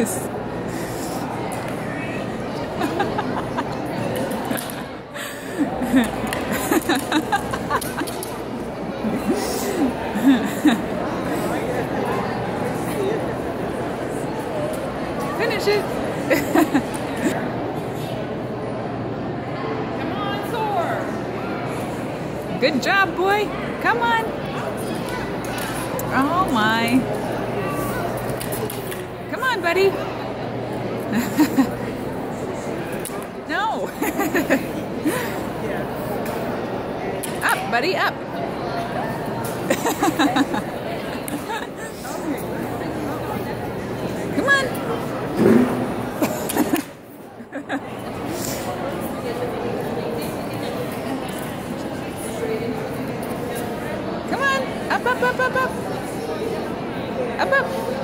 this. Finish it. Come on, Thor. Good job, boy. Come on. Oh my. Come on, buddy. no. up, buddy, up. Come on. Come on. Up, up, up, up, up. Up, up.